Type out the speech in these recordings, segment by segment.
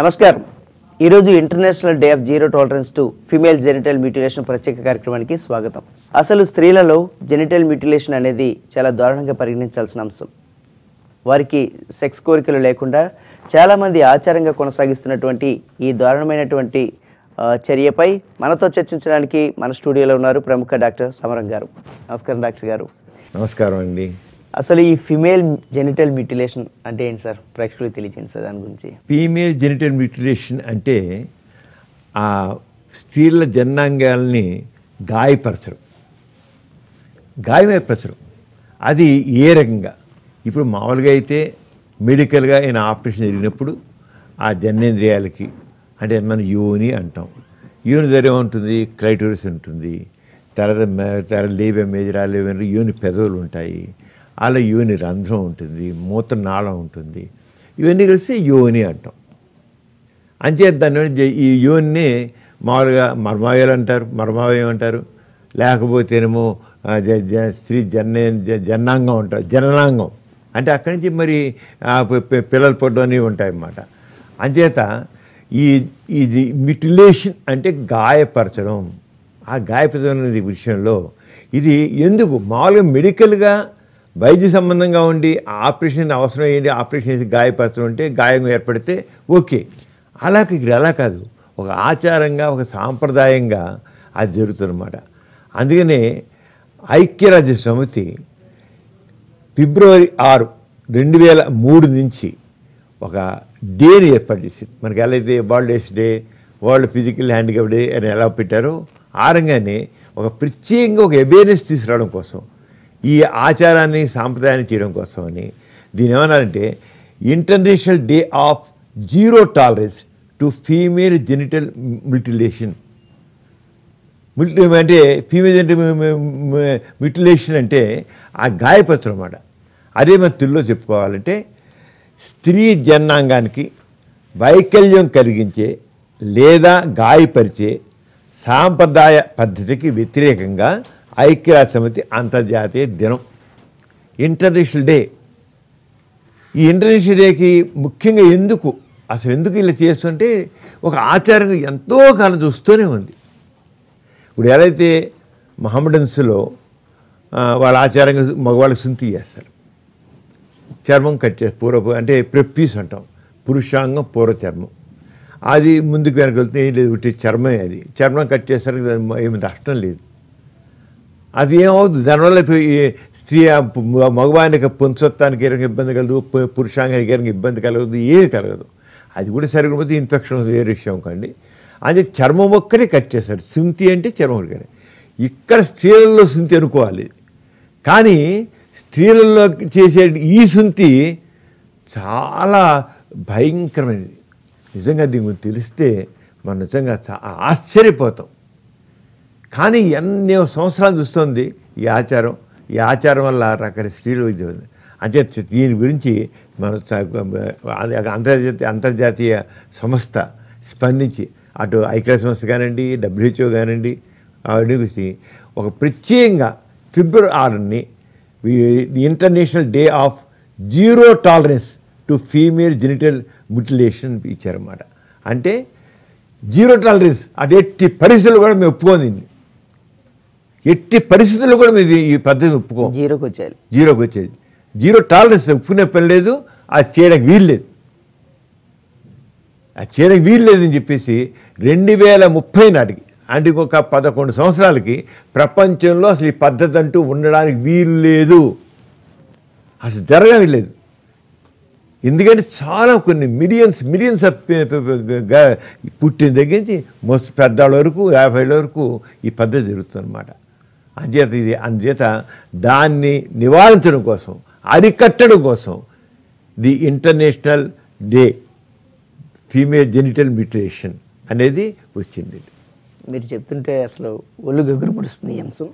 నమస్కారం. ఈరోజు international day of zero tolerance to female genital mutilation ప్రత్యేక కార్యక్రమానికి స్వాగతం. అసలు స్త్రీలలో జెనిటల్ మ్యూటిలేషన్ అనేది చాలా దారుణంగా పరిగణించాల్సిన అంశం. వారికి సెక్స్ కోరికలు లేకుండా చాలామంది ఆచారంగా కొనసాగిస్తున్నటువంటి ఈ దారుణమైనటువంటి చర్యపై మనతో చర్చించడానికి మన స్టూడియోలో ఉన్నారు ప్రముఖ డాక్టర్ సమరం గారు. నమస్కారం డాక్టర్ గారు. నమస్కారం అండి. అసలు ఈ ఫిమేల్ జెనిటల్ మ్యూటిలేషన్ అంటే ఏంటి సార్? ప్రేక్షకులు తెలియజేయండి సార్ దాని గురించి. ఫీమేల్ జెనిటల్ మ్యూటిలేషన్ అంటే ఆ స్త్రీల జనాంగాల్ని గాయపరచడం. గాయమైపరచడం అది ఏ రకంగా? ఇప్పుడు మామూలుగా అయితే మెడికల్గా ఆయన ఆపరేషన్ జరిగినప్పుడు ఆ జన్నేంద్రియాలకి అంటే మనం యోని అంటాం. యోని దగ్గర ఉంటుంది క్రైటోరిస్ ఉంటుంది. తర్వాత మే- తర్వాత లేవే మేజరా లేవే యోని పెదవులు ఉంటాయి. అలా యోని రంధ్రం ఉంటుంది మూత్ర నాళం ఉంటుంది. ఇవన్నీ కలిసి యోని అంటాం. అంచేత దాని ఈ యోన్ని మామూలుగా మర్మావయాలు అంటారు మర్మావయం అంటారు. లేకపోతేనేమో స్త్రీ జన్నే జ- జన్నాంగం అంటారు జననాంగం. అంటే అక్కడి నుంచి మరి పిల్లలు పొడ్డం అనేవి ఉంటాయన్నమాట. అంచేత ఈ ఇది మిటిలేషన్ అంటే గాయపరచడం. ఆ గాయపరచడం అనేది విషయంలో ఇది ఎందుకు? మామూలుగా మెడికల్గా వైద్య సంబంధంగా ఉండి ఆపరేషన్ అవసరం ఏంటి ఆపరేషన్ చేసి గాయపరచడం అంటే గాయం ఏర్పడితే ఓకే. అలా ఇక్కడ అలా కాదు. ఒక ఆచారంగా ఒక సాంప్రదాయంగా అది జరుగుతుందన్నమాట. అందుకనే ఐక్యరాజ్య సమితి ఫిబ్రవరి ఆరు రెండు వేల మూడు నుంచి ఒక డేని ఏర్పాటు చేసింది. మనకి ఎలా అయితే world days day world physical handicap day అని ఎలా పెట్టారో ఆ రంగానే ఒక ప్రత్యేకంగా ఒక అవేర్నెస్ తీసుకురావడం కోసం ఈ ఆచారాన్ని సాంప్రదాయాన్ని చేయడం కోసమని దీని ఏమన్నారంటే international day of zero tolerance to female genital mutilation మిల్టి అంటే ఫీమేల్ జెనిటల్ మిటిలేషన్ అంటే ఆ గాయపత్రం అన్నమాట. అదే మన తెలుగులో చెప్పుకోవాలంటే స్త్రీ జనాంగానికి వైకల్యం కలిగించే లేదా గాయపరిచే సాంప్రదాయ పద్ధతికి వ్యతిరేకంగా ఐక్యరాజ్య సమితి అంతర్జాతీయ దినం. ఇంటర్నేషనల్ డే ఈ ఇంటర్నేషనల్ డేకి ముఖ్యంగా ఎందుకు? అసలు ఎందుకు ఇలా చేస్తుంటే ఒక ఆచారంగా ఎంతో కాలం చూస్తూనే ఉంది. ఇప్పుడు ఎలా అయితే మహమ్మడన్స్లో వాళ్ళ ఆచారంగా మగవాళ్ళకి సుంతి చేస్తారు. చర్మం కట్ చేస్తారు. పూర్వ అంటే ప్రెప్పీస్ అంటాం. పురుషాంగం పూర్వ చర్మం. అది ముందుకు వెనక వెళ్తే ఏం లేదు చర్మమే అది. చర్మం కట్ చేస్తారు ఏమి నష్టం లేదు. అది ఏమవుతుంది? దానివల్ల స్త్రీ మగవానికి పుంసత్వానికి ఎరంగా ఇబ్బంది కలదు పు- పురుషాంగానికి ఎరంగా ఇబ్బంది కలగదు ఏది కలగదు. అది కూడా సరిగ్గా ఇన్ఫెక్షన్ వేరే విషయం కండి. అది చర్మం ఒక్కనే కట్ చేస్తారు. సుంతి అంటే చర్మం ఒక్కనే ఇక్కడ స్త్రీలలో సుంతి అనుకోవాలి. కానీ స్త్రీలలో చేసే ఈ సుంతి చాలా భయంకరమైనది. నిజంగా దీని గురించి తెలిస్తే మనం నిజంగా చా ఆశ్చర్యపోతాం. కానీ ఎన్ని సంవత్సరాలు చూస్తుంది ఈ ఆచారం? ఈ ఆచారం వల్ల రకరకాల స్త్రీలు ఇది ఉంది. అంటే దీని గురించి మన అంతర్జాతీయ అంతర్జాతీయ సంస్థ స్పందించి అటు ఐక్యరాజ్య సంస్థ కానివ్వండి డబ్ల్యూహెచ్ఓ కానివ్వండి అవన్నీ గురించి ఒక ప్రత్యేకంగా ఫిబ్రవరి ఆరుని the international day of zero tolerance to female genital mutilation ఇచ్చారన్నమాట. అంటే జీరో టాలరెన్స్ అటు ఎట్టి పరిస్థితులు కూడా మేము ఒప్పుకోంది ఎట్టి పరిస్థితుల్లో కూడా మేము ఈ పద్ధతిని ఒప్పుకోం. జీరోకి వచ్చేయాలి. జీరోకి వచ్చేది జీరో టాలరెన్స్ ఒప్పుకునే పని లేదు అది చేయడానికి వీలు లేదు. అది చేయడానికి వీలు లేదని చెప్పేసి రెండు వేల ముప్పై నాటికి అంటే ఇంకొక పదకొండు సంవత్సరాలకి ప్రపంచంలో అసలు ఈ పద్ధతి అంటూ ఉండడానికి వీలు లేదు. అసలు జరగడం లేదు. ఎందుకంటే చాలా కొన్ని మిలియన్స్ మిలియన్స్ పుట్టిన దగ్గర నుంచి మస్తు పెద్దవాళ్ళ వరకు యాభై వరకు ఈ పద్ధతి జరుగుతుందన్నమాట. అంచేత ఇది అందుచేత దాన్ని నివారించడం కోసం అరికట్టడం కోసం the international day female genital mutilation అనేది వచ్చింది మీరు చెప్తుంటే అసలు ఒళ్ళు గగురు పుడుస్తుంది అంశం.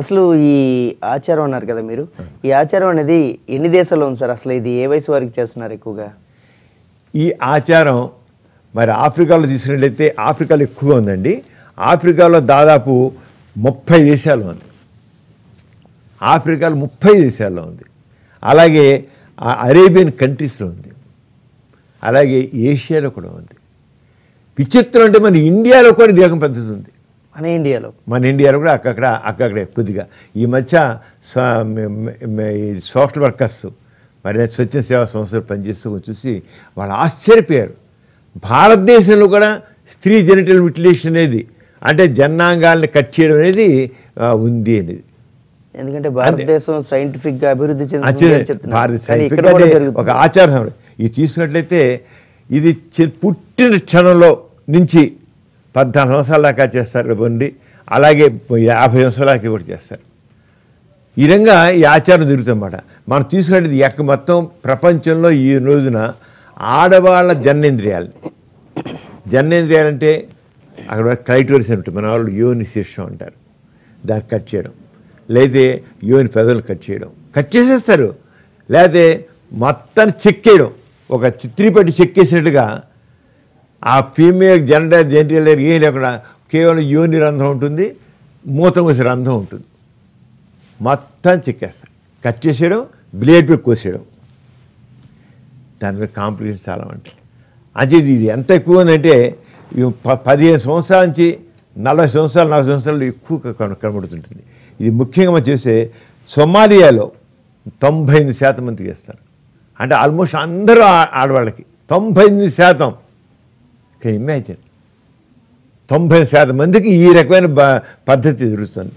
అసలు ఈ ఆచారం అన్నారు కదా మీరు ఈ ఆచారం అనేది ఎన్ని దేశాల్లో ఉంది సార్? అసలు ఇది ఏ వయసు వారికి చేస్తున్నారు ఎక్కువగా? ఈ ఆచారం మరి ఆఫ్రికాలో తీసుకున్నట్లయితే ఆఫ్రికాలో ఎక్కువగా ఉందండి. ఆఫ్రికాలో దాదాపు ముప్పై దేశాలు ఉంది. ఆఫ్రికాలో ముప్పై దేశాల్లో ఉంది. అలాగే అరేబియన్ కంట్రీస్లో ఉంది. అలాగే ఏషియాలో కూడా ఉంది. విచిత్రం అంటే మన ఇండియాలో కూడా దేహం పద్ధతి ఉంది. మన ఇండియాలో. మన ఇండియాలో కూడా అక్కడక్కడ అక్కడక్కడే కొద్దిగా. ఈ మధ్య సోషల్ వర్కర్స్ మరి స్వచ్ఛ సేవా సంస్థలు పనిచేస్తూ చూసి వాళ్ళు ఆశ్చర్యపోయారు. భారతదేశంలో కూడా స్త్రీ జెనిటల్ మిటిలేషన్ అనేది అంటే జన్నాంగాల్ని కట్ చేయడం అనేది ఉంది అనేది. ఎందుకంటే భారతదేశం సైంటిఫిక్గా అభివృద్ధి జరుగుతుంది. ఒక ఆచారం ఇది తీసుకున్నట్లయితే ఇది పుట్టిన క్షణంలో నుంచి పద్నాలుగు సంవత్సరాల దాకా చేస్తారు బండి అలాగే యాభై సంవత్సరాల దాకా కూడా చేస్తారు. ఈ విధంగా ఈ ఆచారం జరుగుతుందన్నమాట. మనం తీసుకున్నది ఎక్క మొత్తం ప్రపంచంలో ఈ రోజున ఆడవాళ్ళ జన్నేంద్రియాలని. జన్నేంద్రియాలంటే అక్కడ క్లైటోరిస్ అని ఉంటుంది మన వాళ్ళు యోని శీర్షం అంటారు. దాన్ని కట్ చేయడం. లేదా యోని పెదవులు కట్ చేయడం. కట్ చేసేస్తారు. లేకపోతే మొత్తాన్ని చెక్కేయడం ఒక చిత్రీపట్టి చెక్కేసినట్టుగా ఆ ఫీమేల్ జెండర్ జెంటిల్ ఏం లేకుండా కేవలం యోని రంధ్రం ఉంటుంది మూత మూసే రంధ్రం ఉంటుంది. మొత్తం చెక్కేస్తారు కట్ చేసేయడం బ్లేడ్ పెట్టి కోసేయడం. దాని మీద కాంప్లికేషన్ చాలా ఉంటాయి. అంటే ఇది ఇది ఎంత ఎక్కువ ఉందంటే పదిహేను సంవత్సరాల నుంచి నలభై సంవత్సరాలు నలభై సంవత్సరాలు ఎక్కువ కనబడుతుంటుంది. ఇది ముఖ్యంగా మనం చేసే సొమాలియాలో తొంభై ఎనిమిది శాతం మందికి చేస్తారు అంటే ఆల్మోస్ట్ అందరూ ఆ- ఆడవాళ్ళకి తొంభై ఎనిమిది శాతం. Can imagine. తొంభై శాతం మందికి ఈ రకమైన బ- పద్ధతి జరుగుతుంది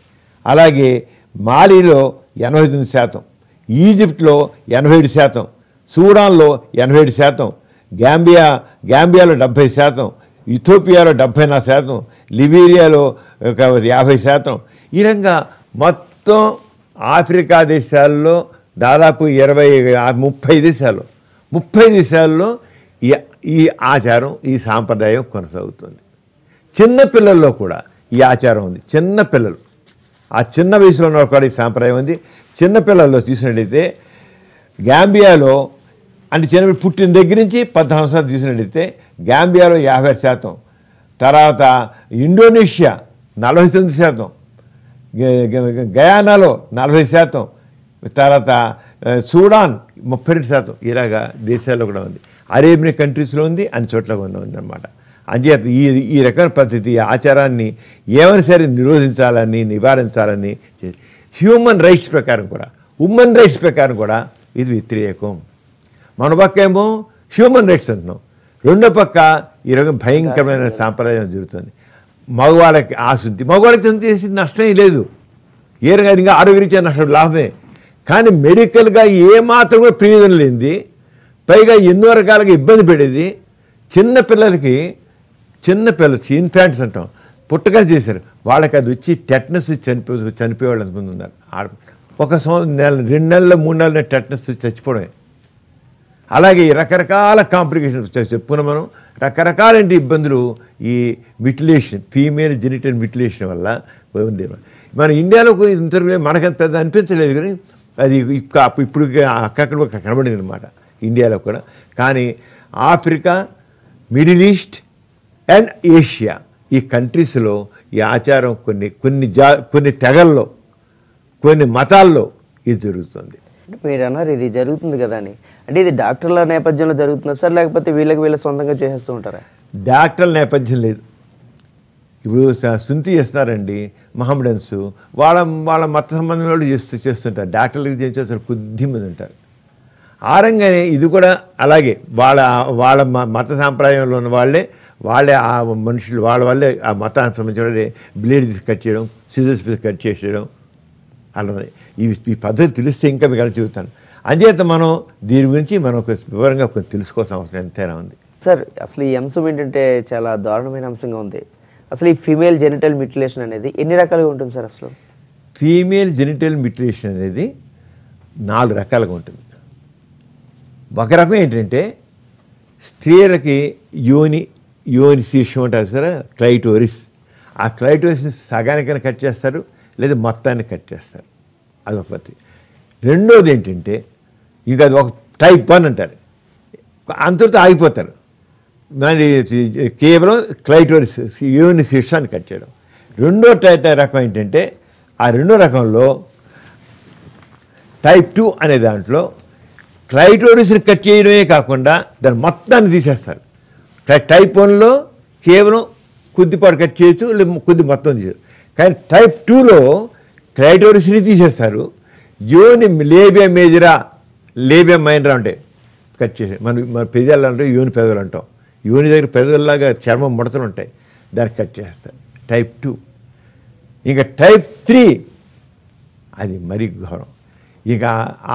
అలాగే మాలీలో ఎనభై తొమ్మిది శాతం ఈజిప్ట్లో ఎనభై ఏడు శాతం సూడాన్లో ఎనభై ఏడు శాతం గ్యాంబియా గ్యాంబియాలో డెబ్భై శాతం ఇథోపియాలో డెబ్భై నాలుగు శాతం లిబీరియాలో ఒక యాభై శాతం. ఈ రకంగా మొత్తం ఆఫ్రికా దేశాల్లో దాదాపు ఇరవై ముప్పై దేశాలు ముప్పై దేశాల్లో ఈ ఈ ఆచారం ఈ సాంప్రదాయం కొనసాగుతుంది. చిన్నపిల్లల్లో కూడా ఈ ఆచారం ఉంది. చిన్న పిల్లలు. ఆ చిన్న వయసులో ఉన్న కూడా ఈ సాంప్రదాయం ఉంది. చిన్నపిల్లల్లో చూసినట్టయితే గాంబియాలో అంటే చిన్న పుట్టిన దగ్గర నుంచి పద్నాలుగు సంవత్సరాలు తీసినట్టయితే గాంబియాలో యాభై శాతం. తర్వాత ఇండోనేషియా నలభై తొమ్మిది శాతం. గయానాలో నలభై శాతం. తర్వాత సూడాన్ ముప్పై రెండు శాతం. ఇలాగా దేశాల్లో కూడా ఉంది. అరేబియన్ కంట్రీస్లో ఉంది అన్ని చోట్ల కూడా ఉంది అనమాట అంచేత ఈ ఈ రకమైన పద్ధతి ఆచారాన్ని ఏమైనా సరే నిరోధించాలని నివారించాలని హ్యూమన్ రైట్స్ ప్రకారం కూడా ఉమెన్ రైట్స్ ప్రకారం కూడా ఇది వ్యతిరేకం. మన పక్క ఏమో హ్యూమన్ రైట్స్ అంటున్నాం. రెండో పక్క ఈ రకం భయంకరమైన. సాంప్రదాయం జరుగుతుంది. మగవాళ్ళకి ఆశుద్ధి. మగవాళ్ళకి ఎంత చేసి నష్టం లేదు. ఏ రకంగా ఇంకా ఆరోగ్యరీత్యా నష్టం? లాభమే. కానీ మెడికల్గా ఏ మాత్రం కూడా ప్రయోజనం లేనిది. పైగా ఎన్నో రకాలుగా ఇబ్బంది పడేది చిన్న పిల్లలకి చిన్న పిల్లలు ఇన్ఫాంట్స్ అంటాం. పుట్టగా చేశారు. వాళ్ళకి అది వచ్చి టెట్నస్ చనిపో చనిపోయే వాళ్ళు ఎంతమంది ఉన్నారు? ఒక సంవత్సరం నెల రెండు నెలలు మూడు నెలల టెట్నస్ చచ్చిపోవడమే. అలాగే రకరకాల కాంప్లికేషన్స్ చెప్పుకున్నాం మనం. రకరకాలంటి ఇబ్బందులు ఈ మిటిలేషన్ ఫీమేల్ జెనిటల్ మిటిలేషన్ వల్ల ఉంది. మన ఇండియాలో ఇంతవరకు మనకంత పెద్ద అనిపించలేదు కానీ అది ఇప్పుడు అక్కడక్కడ కనబడింది అనమాట ఇండియాలో కూడా. కానీ Africa Middle East and Asia ఈ కంట్రీస్లో ఈ ఆచారం కొన్ని కొన్ని జా కొన్ని తెగల్లో కొన్ని మతాల్లో ఇది జరుగుతుంది. మీరు అన్నారు ఇది జరుగుతుంది కదా అని. అంటే ఇది డాక్టర్ల నేపథ్యంలో జరుగుతుందా సార్? లేకపోతే వీళ్ళకి వీళ్ళ సొంతంగా చేసేస్తూ ఉంటారా? డాక్టర్ల నేపథ్యం లేదు. ఇప్పుడు సుంతి శుంఠి చేస్తున్నారండి మహమ్మడన్స్. వాళ్ళ వాళ్ళ మత సంబంధం వాళ్ళు చేస్తూ చేస్తుంటారు. డాక్టర్లకి చేసేస్తారు కొద్ది మంది ఉంటారు. ఆ రంగానే ఇది కూడా అలాగే. వాళ్ళ వాళ్ళ మత సాంప్రదాయంలో ఉన్న వాళ్ళే వాళ్ళే ఆ మనుషులు వాళ్ళ వాళ్ళే ఆ మతానికి సంబంధించిన వాళ్ళే బ్లేడ్ తీసి కట్ చేయడం సిజర్స్ తీసి కట్ చేసేయడం అలా. ఈ పద్ధతి తెలిస్తే ఇంకా మీకు అలా చెబుతాను. అంచేత మనం దీని గురించి మనం వివరంగా కొంచెం తెలుసుకోవాల్సిన అవసరం ఎంతైనా ఉంది. సార్ అసలు ఈ అంశం ఏంటంటే చాలా దారుణమైన అంశంగా ఉంది. అసలు ఈ ఫీమేల్ జెనిటల్ మిటిలేషన్ అనేది ఎన్ని రకాలుగా ఉంటుంది సార్ అసలు? ఫీమేల్ జెనిటల్ మిటిలేషన్ అనేది నాలుగు రకాలుగా ఉంటుంది. ఒక రకం ఏంటంటే స్త్రీలకి యోని యోని శీర్షం అంటారు సరే క్లైటోరిస్. ఆ క్లైటోరిస్ని సగానికైనా కట్ చేస్తారు లేదా మొత్తాన్ని కట్ చేస్తారు. అదొక పద్ధతి. రెండోది ఏంటంటే ఇంకా అది ఒక టైప్ వన్ అంటారు. అంతటితో ఆగిపోతారు. మరి కేవలం క్లైటోరిస్ యోని శీర్షాన్ని కట్ చేయడం. రెండో టైప్ రకం ఏంటంటే ఆ రెండో రకంలో టైప్ టూ అనే దాంట్లో క్లైటోరిస్ని కట్ చేయడమే కాకుండా దాన్ని మొత్తాన్ని తీసేస్తారు. టైప్ వన్లో కేవలం కొద్దిపాటు కట్ చేయొచ్చు లేదా కొద్ది మొత్తం తీయచ్చు కానీ టైప్ టూలో క్లైటోరిస్ని తీసేస్తారు. యోని లేబియా మేజరా లేబియం మైనరా అంటే కట్ చేసి మన మన పెదాలు అంటే యోని పెదవులు అంటాం. యోని దగ్గర పెదవుల్లాగా చర్మం ముడతలు ఉంటాయి. దాన్ని కట్ చేస్తారు టైప్ టూ ఇంకా టైప్ త్రీ అది మరీ ఘోరం. ఇక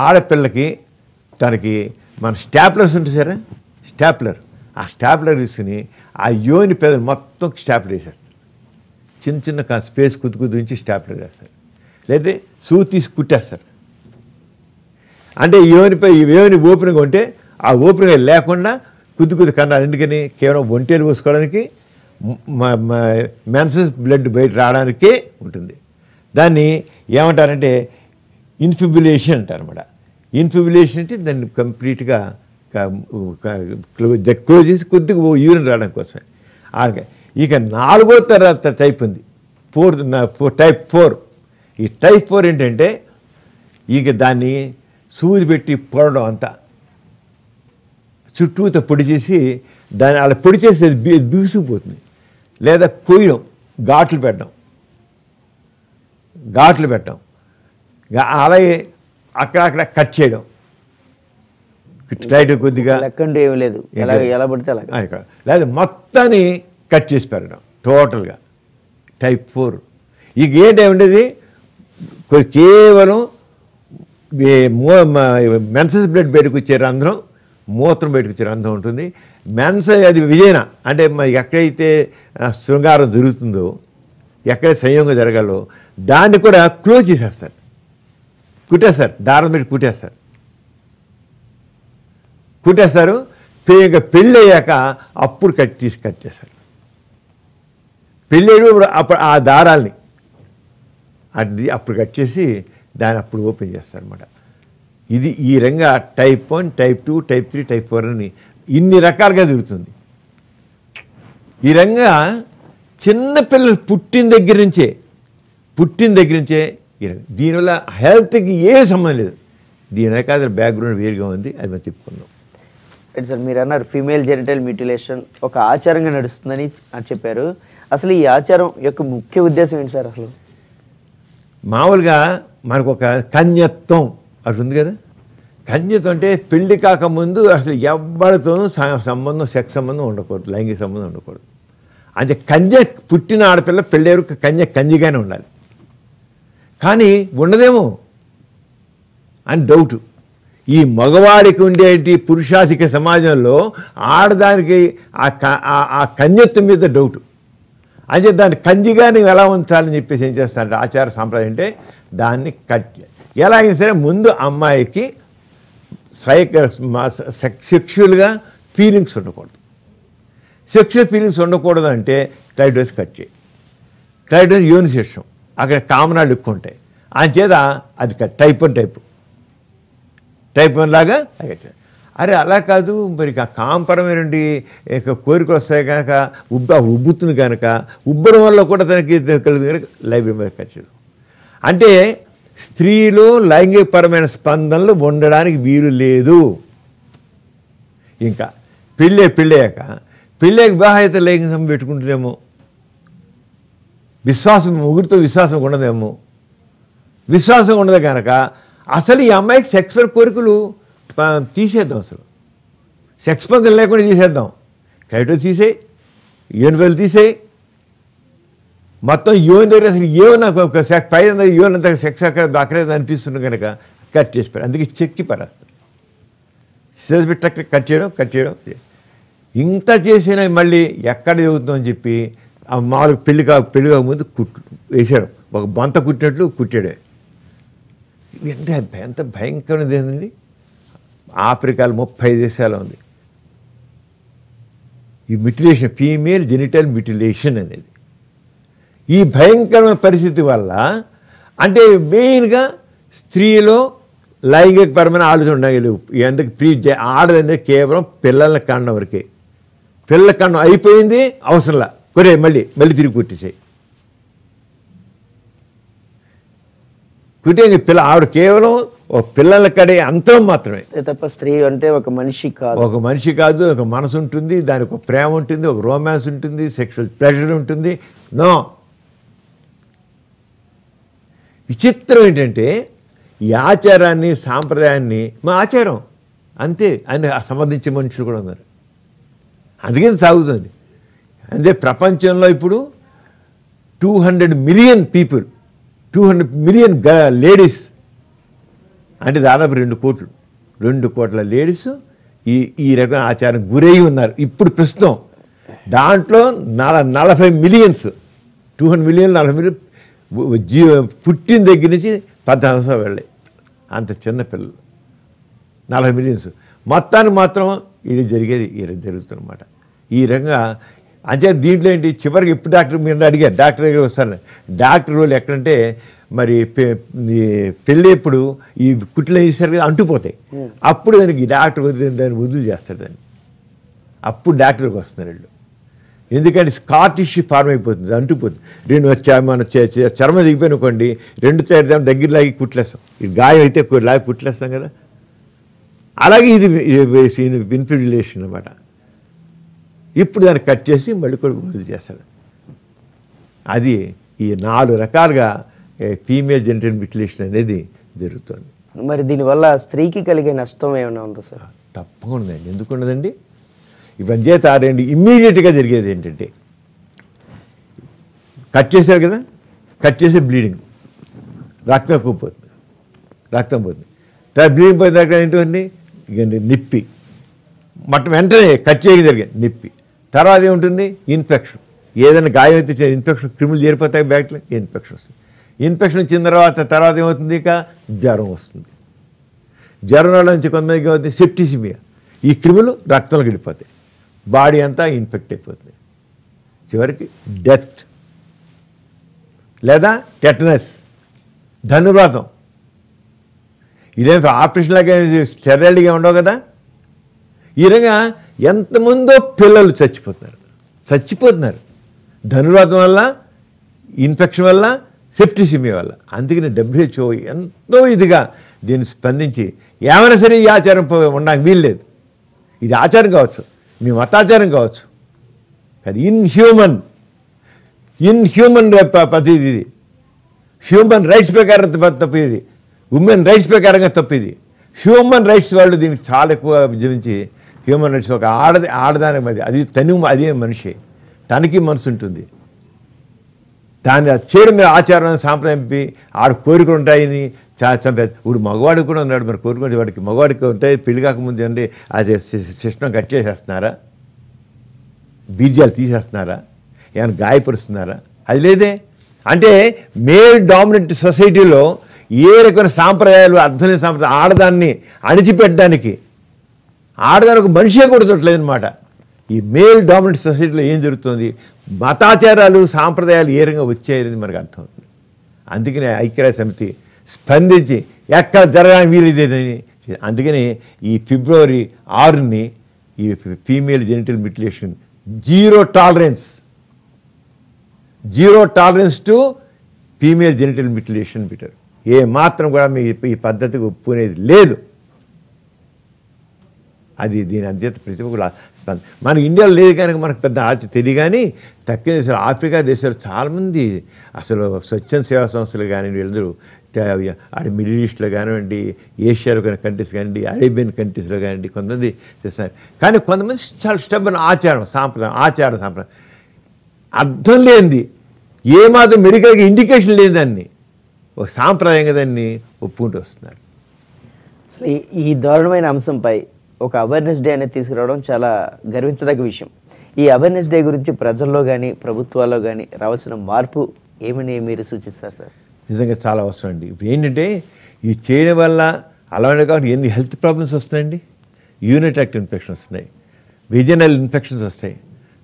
ఆడపిల్లకి తనకి మన స్టాప్లర్స్ ఉంటుంది సరే? స్టాప్లర్. ఆ స్టాప్లర్ తీసుకుని ఆ యోని పెదవులు మొత్తం స్టాప్లర్ వేసేస్తారు చిన్న చిన్న స్పేస్ కుద్దు నుంచి స్టాప్లర్ వేస్తారు లేదా సూ తీసి కుట్టేస్తారు. అంటే యోనిపై యోని ఓపెన్గా ఉంటే ఆ ఓపెన్గా లేకుండా కుద్ది కుద్ది కన్నాలు ఎందుకని? కేవలం ఒంటేలు పోసుకోవడానికి మెన్సెస్ బ్లడ్ బయట రావడానికే ఉంటుంది. దాన్ని ఏమంటారంటే ఇన్ఫిబులేషన్ అంటారన్నమాట. ఇన్ఫిబులేషన్ అంటే దాన్ని కంప్లీట్గా క్లోజ్ చేసి కొద్దిగా యూరిన్ రావడం కోసమే. ఇక నాలుగో తర్వాత టైప్ ఉంది. Four type four. ఈ టైప్ ఫోర్ ఏంటంటే ఇక దాన్ని సూది పెట్టి పొడడం అంతా. చుట్టూతో పొడి చేసి దాన్ని అలా పొడి చేసి బి- బిగుసుకుపోతుంది. లేదా కొయ్యడం ఘాట్లు పెట్టడం. ఘాట్లు పెట్టడం. అలాగే అక్కడక్కడ కట్ చేయడం. టైట్ కొద్దిగా. లెక్కంటూ ఏమీ లేదు. ఎలా ఎలా పడితే అలా ఇక్కడ. లేదా మొత్తాన్ని కట్ చేసి పెరగడం టోటల్గా. Type four. ఇక ఏంటి ఉండేది? కేవలం మెన్సెస్ బ్లడ్ బయటకు వచ్చే రంధ్రం మూత్రం బయటకు వచ్చే రంధ్రం ఉంటుంది. మెన్స్ అది విజయన అంటే మరి ఎక్కడైతే శృంగారం జరుగుతుందో ఎక్కడ సంయోగం జరగాలో దాన్ని కూడా క్లోజ్ చేసేస్తారు. కుట్టేస్తారు దారం పెట్టి కుట్టేస్తారు. కుట్టేస్తారు పె- ఇక పెళ్ళి అయ్యాక అప్పుడు కట్ తీసి కట్ చేస్తారు. పెళ్ళేడు అప్పుడు ఆ దారాల్ని అది అప్పుడు కట్ చేసి దాన్ని అప్పుడు ఓపెన్ చేస్తారనమాట ఇది ఈ Ranga type one type two type three type four అని ఇన్ని రకాలుగా తిరుగుతుంది. ఈ రంగా చిన్నపిల్లలు పుట్టిన దగ్గర నుంచే పుట్టిన దగ్గర నుంచే ఈ రంగం. దీనివల్ల హెల్త్కి ఏ సంబంధం లేదు. దీని వెనకాల బ్యాక్గ్రౌండ్ వేరుగా ఉంది అది మనం చెప్పుకుందాం రైట్ సార్ మీరు అన్నారు ఫీమేల్ జెనిటల్ మ్యూటిలేషన్ ఒక ఆచారంగా నడుస్తుందని అని చెప్పారు. అసలు ఈ ఆచారం యొక్క ముఖ్య ఉద్దేశం ఏంటి సార్ అసలు? మామూలుగా మనకు ఒక కన్యత్వం అటు ఉంది కదా. కన్యత్వం అంటే పెళ్ళి కాకముందు అసలు ఎవరితోనూ సంబంధం సెక్స్ సంబంధం ఉండకూడదు లైంగిక సంబంధం ఉండకూడదు. అంటే కన్య పుట్టిన ఆడపిల్ల పెళ్ళేరు కన్య కన్యగానే ఉండాలి. కానీ ఉండదేమో అని డౌటు. ఈ మగవాడికి ఉండేటి పురుషాధిక సమాజంలో ఆడదానికి ఆ ఆ- కన్యత్వం మీద డౌట్. అంటే దాన్ని కంజిగా నువ్వు ఎలా ఉంచాలని చెప్పేసి ఏం చేస్తాడు ఆచార సాంప్రదాయం అంటే దాన్ని కట్ చే- ఎలా అయినా సరే ముందు అమ్మాయికి సైక సెక్షువల్గా ఫీలింగ్స్ ఉండకూడదు. సెక్షువల్ ఫీలింగ్స్ ఉండకూడదు అంటే క్లైడోస్ కట్ చేయి. క్లైడోస్ యోని శిక్షం అక్కడ కామనాలు ఎక్కువ ఉంటాయి. చేత అది cut type one type. Type one లాగా అది అరే అలా కాదు. మరి ఆ కాంపరమైనటువంటి కోరికలు వస్తాయి కనుక ఉబ్బ ఉబ్బుతుంది కనుక ఉబ్బడం వల్ల కూడా తనకి కలుగు కనుక లైబ్రరీ మీద కట్ అంటే స్త్రీలో లైంగికపరమైన స్పందనలు ఉండడానికి వీలు లేదు. ఇంకా పెళ్ళే పెళ్ళయ్యాక పెళ్ళాక వివాహిత లైంగిక సంబంధం పెట్టుకుంటుందేమో విశ్వాసం ముగ్గురితో విశ్వాసం ఉండదేమో. విశ్వాసం ఉండదు కనుక అసలు ఈ అమ్మాయికి సెక్స్ కోరికలు తీసేద్దాం అసలు. సెక్స్ పందులు లేకుండా తీసేద్దాం. కైటో తీసేయి యూనిఫైల్ తీసేయి. మొత్తం యోని దగ్గర అసలు ఏమన్నా ఒక సెక్ పైన యోన్ అంతా సెక్స్ అక్కడ అక్కడే అనిపిస్తుంది కనుక కట్ చేసి పెడ అందుకే చెక్కి పడేస్తారు సిజర్స్ పెట్టి అక్కడ కట్ చేయడం కట్ చేయడం. ఇంత చేసినా మళ్ళీ ఎక్కడ చదువుతుందని చెప్పి ఆ మామూలుగా పెళ్ళి కా పెళ్ళి కాకముందు కుట్టు వేసాడు ఒక బొంత కుట్టినట్లు కుట్టాడే. ఎంత ఎంత భయంకరమైనది ఏంటండి? ఆఫ్రికాలో ముప్పై దేశాలు ఉంది. ఈ మిటిలేషన్ ఫీమేల్ జెనిటల్ మిటిలేషన్ అనేది. ఈ భయంకరమైన పరిస్థితి వల్ల అంటే మెయిన్గా స్త్రీలో లైంగికపరమైన ఆలోచన ఉండగలేవు ఎందుకు ప్రీ ఆడదంటే కేవలం పిల్లల కన్నం వరకే. పిల్లల కన్నం అయిపోయింది అవసరంలా కొరే మళ్ళీ మళ్ళీ తిరిగి కుట్టేసాయి. కుట్టే పిల్ల ఆవిడ కేవలం ఒక పిల్లల కడే అంతం మాత్రమే. తప్ప స్త్రీ అంటే ఒక మనిషి కాదు. ఒక మనిషి కాదు ఒక మనసు ఉంటుంది దానికి ఒక ప్రేమ ఉంటుంది ఒక రొమాన్స్ ఉంటుంది సెక్షువల్ ప్రెషర్ ఉంటుంది. నో విచిత్రం ఏంటంటే ఈ ఆచారాన్ని సాంప్రదాయాన్ని మా ఆచారం అంతే అని సంబంధించే మనుషులు కూడా ఉన్నారు. అందుకే సాగుతుంది. అంటే ప్రపంచంలో ఇప్పుడు two hundred million people two hundred million ladies అంటే దాదాపు రెండు కోట్లు. రెండు కోట్ల లేడీస్ ఈ ఈ రకం ఆచారం గురై ఉన్నారు. ఇప్పుడు ప్రస్తుతం దాంట్లో నల నలభై మిలియన్స్ టూ హండ్రెడ్ మిలియన్ నలభై మిలియన్ జీ పుట్టిన దగ్గర నుంచి పద్నాలుగు సంవత్సరాలు వెళ్ళాయి. అంత చిన్న పిల్లలు. నలభై మిలియన్స్. మొత్తానికి మాత్రం ఇది జరిగేది ఈ జరుగుతుందన్నమాట. ఈ రకంగా అంటే దీంట్లో ఏంటి చివరికి ఇప్పుడు డాక్టర్ మీరు అడిగారు డాక్టర్ దగ్గర వస్తాను డాక్టర్ రోల్ ఎక్కడంటే మరి పె- ఈ కుట్లు కదా అంటుపోతాయి అప్పుడు దానికి డాక్టర్ వదిలి- దాన్ని వదులు చేస్తాడు దాన్ని. అప్పుడు డాక్టర్కి వస్తున్నారు వీళ్ళు. ఎందుకంటే స్కార్ టిష్యూ ఫార్మ్ అయిపోతుంది అంటుపోతుంది రెండు వచ్చా మన చర్మం దిగిపోయిన అనుకోండి రెండు సైడ్ దగ్గర లాగి కుట్లేస్తాం. ఇది గాయం అయితే లాగి కుట్లేస్తాం కదా. అలాగే ఇది ఇన్ఫిడిలేషన్ అనమాట ఇప్పుడు దాన్ని కట్ చేసి మళ్ళీ కూడా వదిలి చేస్తాడు అది ఈ నాలుగు రకాలుగా ఫీమేల్ జెనిటల్ మిటిలేషన్ అనేది జరుగుతుంది. మరి దీనివల్ల స్త్రీకి కలిగే నష్టం ఏమైనా ఉందా సార్? తప్పకుండా అండి ఎందుకు ఉండదండి? ఇవన్నీ చేత రెండు ఇమ్మీడియట్గా జరిగేది ఏంటంటే కట్ చేశారు కదా? కట్ చేసే బ్లీడింగ్. రక్తం ఎక్కువ పోతుంది రక్తం పోతుంది. తర్వాత బ్లీడింగ్ పోయిన దగ్గర ఏంటండి ఇక నిప్పి. మొట్ట వెంటనే కట్ చేయక జరిగేది. నిప్పి. తర్వాత ఏముంటుంది? ఇన్ఫెక్షన్. ఏదైనా గాయం అయితే ఇన్ఫెక్షన్ క్రిములు చేరిపోతాయి బ్యాక్లో ఇన్ఫెక్షన్ వస్తుంది. ఇన్ఫెక్షన్ వచ్చిన తర్వాత తర్వాత ఏమవుతుంది ఇక? జ్వరం వస్తుంది. జ్వరం వల్ల నుంచి కొంతమందికి ఏమవుతుంది? సెప్టిసిమియా. ఈ క్రిములు రక్తంలో గడిపోతాయి బాడీ అంతా ఇన్ఫెక్ట్ అయిపోతుంది. చివరికి డెత్. లేదా టెటనస్ ధనుర్వాతం ఇదేం ఆపరేషన్ లాగా స్టెరాయిడ్గా ఉండవు కదా? ఈ విధంగా ఎంతమందో పిల్లలు చచ్చిపోతున్నారు. చచ్చిపోతున్నారు. ధనుర్వాతం వల్ల ఇన్ఫెక్షన్ వల్ల సెప్టిసిమియా వల్ల అందుకని డబ్ల్యూహెచ్ఓ ఎంతో ఇదిగా దీన్ని స్పందించి ఏమైనా సరే ఈ ఆచారం ఉండడానికి వీల్లేదు. ఇది ఆచారం కావచ్చు మీ మతాచారం కావచ్చు. అది ఇన్హ్యూమన్ ఇన్హ్యూమన్ పద్ధతి ఇది. హ్యూమన్ రైట్స్ ప్రకారం తప్పు ఇది. ఉమెన్ రైట్స్ ప్రకారంగా తప్పు ఇది. హ్యూమన్ రైట్స్ వాళ్ళు దీనికి చాలా ఎక్కువ జీవించి హ్యూమన్ రైట్స్ ఒక ఆడది ఆడదానికి మరి అది తను అదే మనిషి. తనకి మనసు ఉంటుంది. దాన్ని చేయడం మీద ఆచారం సాంప్రదాయంపి ఆడ కోరికలు ఉంటాయని చా ఇప్పుడు మగవాడికి కూడా ఉన్నాడు మరి కోరుకునే వాడికి. మగవాడికి ఉంటాయి పెళ్ళి కాకముందు అండి అది సిస్టమ్ కట్ చేసేస్తున్నారా? బీజాలు తీసేస్తున్నారా? ఏమైనా గాయపరుస్తున్నారా? అది లేదే. అంటే మేల్ డామినెంట్ సొసైటీలో ఏ రకమైన సాంప్రదాయాలు అర్థమైన సాంప్రదాయం ఆడదాన్ని అణిచిపెట్టడానికి ఆడదానికి మనిషే కూడా అనమాట ఈ మేల్ డామినెంట్ సొసైటీలో ఏం జరుగుతుంది? మతాచారాలు సాంప్రదాయాలు ఏ రంగా వచ్చాయనేది మనకు అర్థమవుతుంది అందుకనే ఐక్యరాజ్య సమితి స్పందించి ఎక్కడ జరగడానికి వీలుదేదని అందుకని ఈ ఫిబ్రవరి ఆరుని ఈ female genital mutilation zero tolerance zero tolerance to female genital mutilation పెట్టారు. ఏ మాత్రం కూడా మీ ఈ పద్ధతికి ఒప్పుకునేది లేదు. అది దీని అంత్యత ప్రతి ఒక్కరు మన ఇండియాలో లేదు కనుక మనకు పెద్ద ఆచి తెలియ కానీ తక్కిన దేశాలు ఆఫ్రికా దేశాలు చాలామంది అసలు స్వచ్ఛంద సేవా సంస్థలు కానివ్వండి వీళ్ళందరూ త- మిడిల్ ఈస్ట్లో కానివ్వండి ఏషియాలో కానీ కంట్రీస్ కానివ్వండి అరేబియన్ కంట్రీస్లో కానివ్వండి కొంతమంది చేస్తారు. కానీ కొంతమంది చాలా స్టెబన్ ఆచారం సాంప్రదాయం ఆచారం సాంప్రదాయం. అర్థం లేనిది. ఏమాత్రం మెడికల్గా ఇండికేషన్ లేని దాన్ని. ఒక సాంప్రదాయంగా దాన్ని ఒప్పుకుంటూ వస్తున్నారు. అసలు ఈ దారుణమైన అంశంపై ఒక అవేర్నెస్ డే అనేది తీసుకురావడం చాలా గర్వించదగ్గ విషయం. ఈ అవేర్నెస్ డే గురించి ప్రజల్లో కానీ ప్రభుత్వాల్లో కానీ రావాల్సిన మార్పు ఏమని మీరు సూచిస్తారు సార్? నిజంగా చాలా అవసరం అండి. ఇప్పుడు ఏంటంటే ఈ చేయడం వల్ల అలానే కాబట్టి ఎన్ని హెల్త్ ప్రాబ్లమ్స్ వస్తున్నాయండి? యూనిటాక్ట్ ఇన్ఫెక్షన్ వస్తున్నాయి. విజనల్ ఇన్ఫెక్షన్స్ వస్తాయి.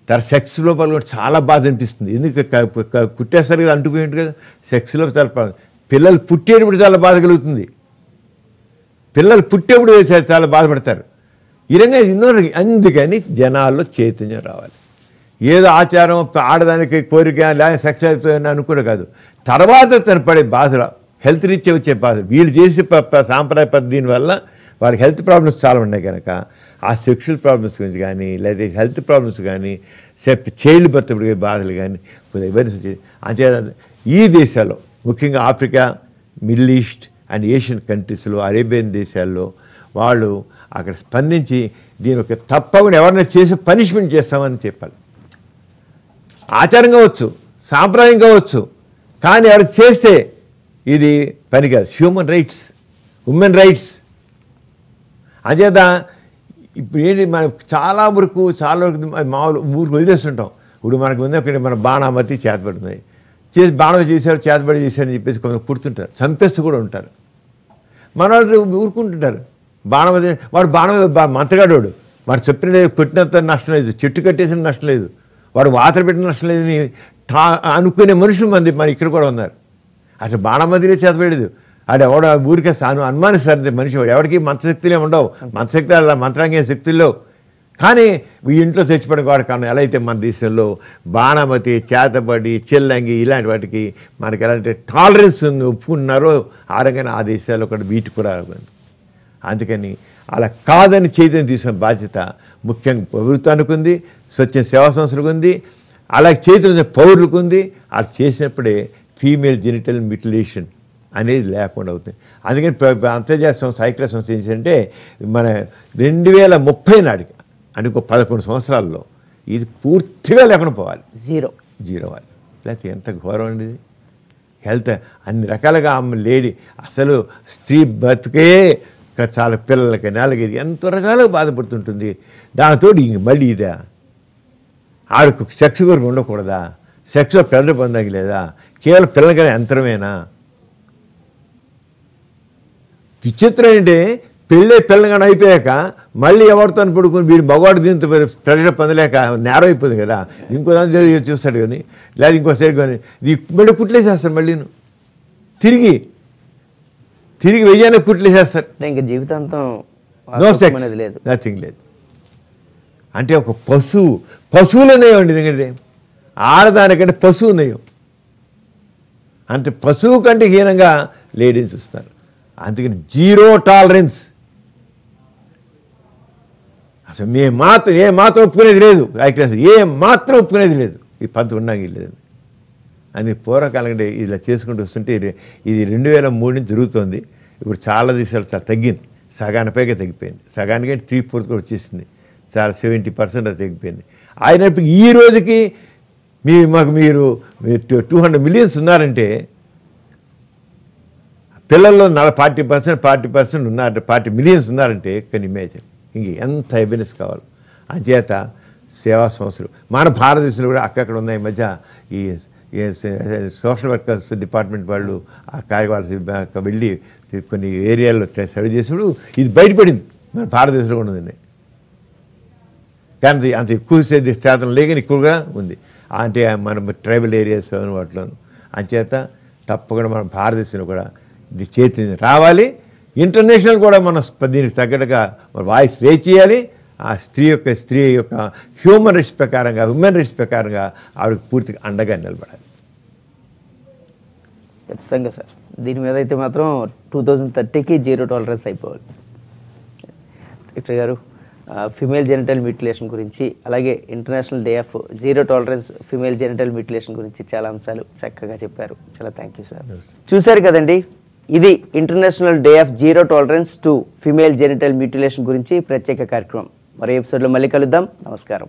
తర్వాత సెక్స్ లోపల కూడా చాలా బాధ అనిపిస్తుంది. ఎందుకు కుట్టేస్తారు కదా అంటుపోయి కదా. సెక్స్లో చాలా బాధ. పిల్లలు పుట్టేటప్పుడు చాలా బాధ కలుగుతుంది. పిల్లలు పుట్టేప్పుడు చాలా బాధపడతారు. ఈ రంగా ఎన్నో అందుకని జనాల్లో చైతన్యం రావాలి. ఏదో ఆచారం ఆడదానికి కోరిక లేదా సెక్స్ అయిపోయింది అనుకోవడం కాదు. తర్వాత తను పడే బాధలు హెల్త్ రీత్యా వచ్చే బాధలు. వీళ్ళు చేసే సాంప్రదాయ పద్ధతి వల్ల వాళ్ళకి హెల్త్ ప్రాబ్లమ్స్ చాలా ఉన్నాయి కనుక ఆ సెక్షువల్ ప్రాబ్లమ్స్ గురించి కానీ లేదా హెల్త్ ప్రాబ్లమ్స్ కానీ చైల్డ్ బర్త్ బాధలు కానీ ఇవన్నీ వచ్చేది అంతే ఈ దేశాల్లో ముఖ్యంగా Africa Middle East and Asian కంట్రీస్లో అరేబియన్ దేశాల్లో వాళ్ళు అక్కడ స్పందించి దీని ఒక తప్పకుండా ఎవరైనా చేసి పనిష్మెంట్ చేస్తామని చెప్పాలి. ఆచారం కావచ్చు సాంప్రదాయం కావచ్చు కానీ ఎవరికి చేస్తే ఇది పని కాదు. హ్యూమన్ రైట్స్ ఉమెన్ రైట్స్ అంచేత ఇప్పుడు ఏంటి మనం చాలా వరకు చాలా వరకు మామూలు ఊరికి వదిలేస్తుంటాం. ఇప్పుడు మనకు ఉంది అక్కడ మన బాణామతి చేతపడుతుంది చేసి బాణం చేశారు చేతబడి చేశారని చెప్పేసి కొంత పుడుతుంటారు. చంపేస్తూ కూడా ఉంటారు. మన వాళ్ళు ఊరుకుంటుంటారు. బాణం వాడు బాణం బా- వాడు వాడు చెప్పిన పెట్టినంత నష్టం లేదు చెట్టు కట్టేసిన నష్టం లేదు. వాడు వాతలు పెట్టిన నష్టం లేదని టా అనుకునే మనుషులు మంది మన ఇక్కడ కూడా ఉన్నారు. అసలు బాణమదిలే చేతపడలేదు అది ఎవడ ఊరికే తాను అనుమానిస్తారు మనిషి వాడు. ఎవరికి మంత్రశక్తులే ఉండవు. మంత్రశక్తి అలా మంత్రాంగే శక్తుల్లో కానీ ఈ ఇంట్లో తెచ్చిపడిన వాడు కారణం ఎలా అయితే మన దేశంలో బాణమతి చేతబడి చెల్లంగి ఇలాంటి వాటికి మనకి ఎలాంటి టాలరెన్స్ ఒప్పుకున్నారో ఆ రకంగా ఆ దేశాల్లో కూడా వీటి కూడా అందుకని అలా కాదని చైతన్యం తీసుకున్న బాధ్యత ముఖ్యంగా ప్రభుత్వానికి ఉంది స్వచ్ఛ సేవా సంస్థలకు ఉంది అలాగే చైతన్యం పౌరులకు ఉంది. అలా చేసినప్పుడే ఫీమేల్ జెనిటల్ మిటిలేషన్ అనేది లేకుండా అవుతుంది. అందుకని అంతర్జాతీయ సంస్థ ఐక్య సంస్థ ఏం చేసిందంటే మన రెండు వేల ముప్పై నాటికి అంటే ఇంకో పదకొండు సంవత్సరాల్లో ఇది పూర్తిగా లేకుండా పోవాలి. జీరో. జీరో వాళ్ళు లేకపోతే ఎంత ఘోరం అండి హెల్త్ అన్ని రకాలుగా ఆమె లేడీ అసలు స్త్రీ బతుకే చాలా పిల్లలకి నెలకి ఎంత రకాలుగా బాధపడుతుంటుంది. దాంతో ఇంక మళ్ళీ ఇదా? ఆడకు సెక్స్ కొరకు ఉండకూడదా? సెక్స్లో పిల్లలు పొందకి లేదా? కేవలం పిల్లలకి యంత్రమేనా విచిత్రం ఏంటి? పెళ్ళే పిల్లగానే అయిపోయాక మళ్ళీ ఎవరితో పడుకుని వీడు మగవాడు దీంతో ప్రెషర్ పొందలేక నేరం అయిపోదు కదా? ఇంకో దాని చూస్తాడు కానీ లేదా ఇంకోసారి కానీ మళ్ళీ కుట్లేసేస్తాడు మళ్ళీ తిరిగి తిరిగి వెయ్యాన్ని కుట్లేసేస్తాడు అంటే ఇంకా జీవితాంతం నో సెక్స్ లేదు. నథింగ్ లేదు. అంటే ఒక పశువు పశువులు ఉన్నాయండి ఎందుకంటే ఆడదానికంటే పశువు నయం. అంటే పశువు కంటే హీనంగా లేడీని చూస్తారు. అందుకని జీరో టాలరెన్స్. అసలు మేము మాత్రం ఏ మాత్రం ఒప్పుకునేది లేదు. ఐక్యరాజ్యం ఏ మాత్రం ఒప్పుకునేది లేదు. ఈ పద్ధతి ఉన్నాక లేదు అని పూర్వకాలం ఇలా చేసుకుంటూ వస్తుంటే ఇది- రెండు వేల మూడు నుంచి జరుగుతోంది. ఇప్పుడు చాలా దేశాలు చాలా తగ్గింది. సగానిపైగా తగ్గిపోయింది. సగానికి త్రీ ఫోర్త్ కూడా వచ్చేసింది. చాలా సెవెంటీ పర్సెంట్ అది తగ్గిపోయింది. అయినప్పటికీ ఈ రోజుకి మీ మాకు మీరు టూ హండ్రెడ్ మిలియన్స్ ఉన్నారంటే పిల్లల్లో నలభై ఫార్టీ పర్సెంట్ ఫార్టీ పర్సెంట్ ఉన్నారు ఫార్టీ మిలియన్స్ ఉన్నారంటే కెన్ ఇమేజిన్ ఇంక ఎంత హ్యాపీనెస్ కావాలి. అంచేత సేవా సంస్థలు. మన భారతదేశంలో కూడా అక్కడక్కడ ఉన్నాయి ఈ మధ్య ఈ సోషల్ వర్కర్స్ డిపార్ట్మెంట్ వాళ్ళు ఆ కార్యవర్గ వెళ్ళి కొన్ని ఏరియాల్లో సర్వే చేసినప్పుడు ఇది బయటపడింది. మన భారతదేశంలో కూడా ఉందండి. కానీ అంత ఎక్కువ శాతం లేకని ఎక్కువగా ఉంది. అంటే మన ట్రైబల్ ఏరియాస్ వాటిలో. అంచేత తప్పకుండా మన భారతదేశంలో కూడా ఇది చేతి రావాలి. ఇంటర్నేషనల్ కూడా మనం దీనికి తగ్గట్టుగా మన వాయిస్ రేజ్ చేయాలి. ఆ స్త్రీ యొక్క స్త్రీ యొక్క హ్యూమన్ రైట్స్ ప్రకారంగా హ్యూమన్ రైట్స్ ప్రకారంగా ఆవిడకి పూర్తిగా అండగా నిలబడాలి. ఖచ్చితంగా సార్. దీని మీద అయితే మాత్రం టూ థౌజండ్ థర్టీకి జీరో టాలరెన్స్ అయిపోవాలి. డాక్టర్ గారు ఫిమేల్ జెనిటల్ మ్యూటిలేషన్ గురించి అలాగే international day of zero tolerance female genital mutilation గురించి చాలా అంశాలు చక్కగా చెప్పారు. చాలా థ్యాంక్ యూ సార్ చూశారు కదండి ఇది international day of zero tolerance to female genital mutilation గురించి ప్రత్యేక కార్యక్రమం. మరో ఎపిసోడ్లో మళ్ళీ కలుద్దాం. నమస్కారం.